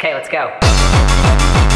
Okay, let's go.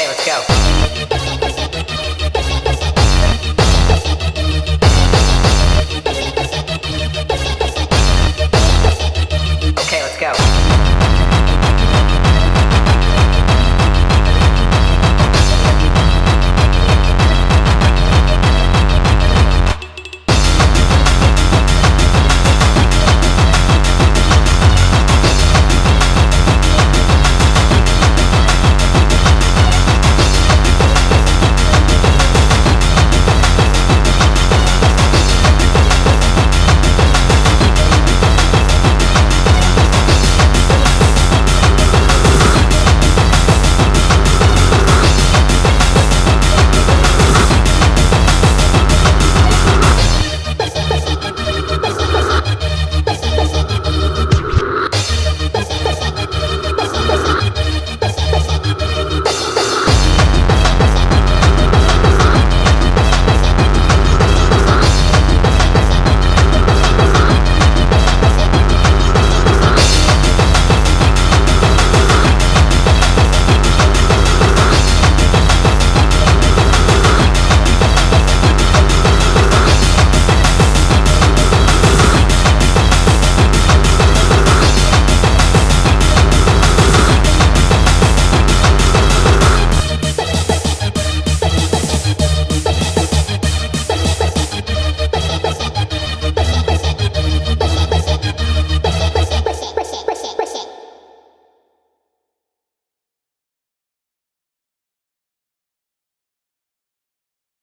Okay, let's go.